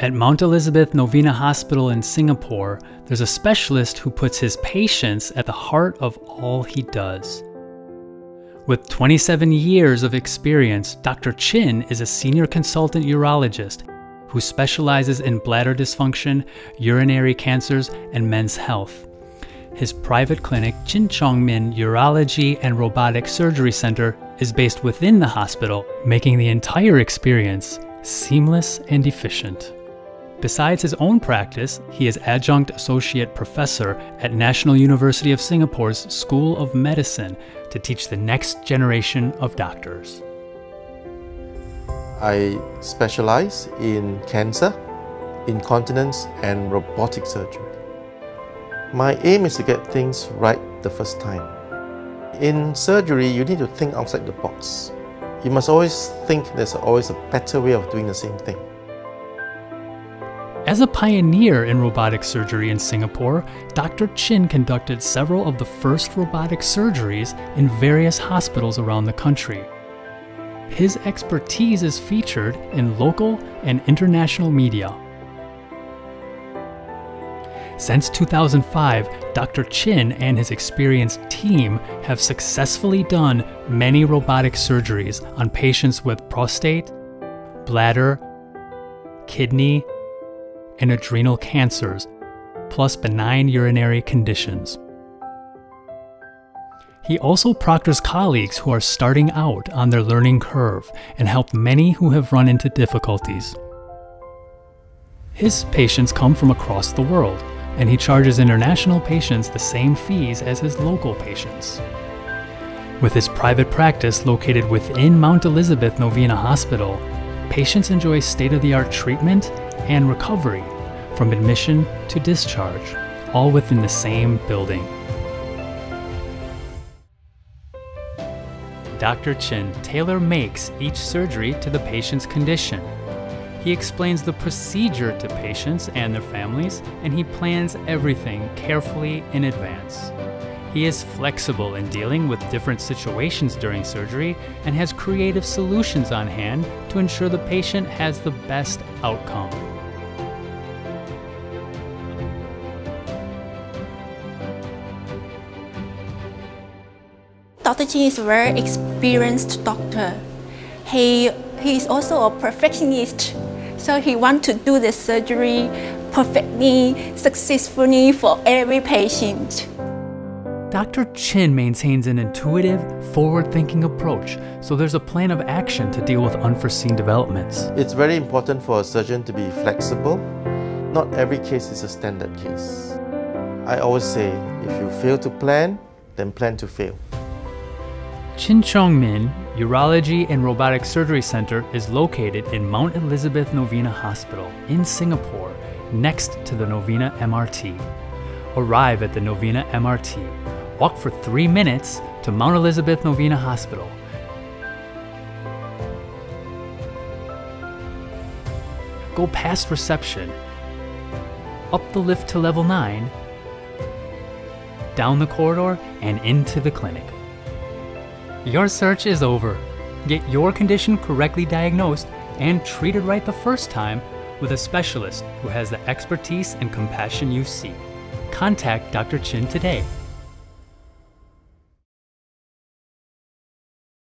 At Mount Elizabeth Novena Hospital in Singapore, there's a specialist who puts his patients at the heart of all he does. With 27 years of experience, Dr. Chin is a senior consultant urologist who specializes in bladder dysfunction, urinary cancers, and men's health. His private clinic, Chin Chong Min Urology and Robotic Surgery Center, is based within the hospital, making the entire experience seamless and efficient. Besides his own practice, he is adjunct associate professor at National University of Singapore's School of Medicine to teach the next generation of doctors. I specialize in cancer, incontinence, and robotic surgery. My aim is to get things right the first time. In surgery, you need to think outside the box. You must always think there's always a better way of doing the same thing. As a pioneer in robotic surgery in Singapore, Dr. Chin conducted several of the first robotic surgeries in various hospitals around the country. His expertise is featured in local and international media. Since 2005, Dr. Chin and his experienced team have successfully done many robotic surgeries on patients with prostate, bladder, kidney, and adrenal cancers, plus benign urinary conditions. He also proctors colleagues who are starting out on their learning curve and helped many who have run into difficulties. His patients come from across the world, and he charges international patients the same fees as his local patients. With his private practice located within Mount Elizabeth Novena Hospital, patients enjoy state of the art treatment and recovery from admission to discharge, all within the same building. Dr. Chin tailor makes each surgery to the patient's condition. He explains the procedure to patients and their families, and he plans everything carefully in advance. He is flexible in dealing with different situations during surgery and has creative solutions on hand to ensure the patient has the best outcome. Dr. Chin is a very experienced doctor. He, he is also a perfectionist, so he wants to do the surgery perfectly, successfully for every patient. Dr. Chin maintains an intuitive, forward thinking approach, so there's a plan of action to deal with unforeseen developments. It's very important for a surgeon to be flexible. Not every case is a standard case. I always say if you fail to plan, then plan to fail. Chin Chong Min Urology and Robotic Surgery Center is located in Mount Elizabeth Novena Hospital in Singapore, next to the Novena MRT. Arrive at the Novena MRT. Walk for three minutes to Mount Elizabeth Novena Hospital. Go past reception, up the lift to level 9, down the corridor, and into the clinic. Your search is over. Get your condition correctly diagnosed and treated right the first time with a specialist who has the expertise and compassion you seek. Contact Dr. Chin today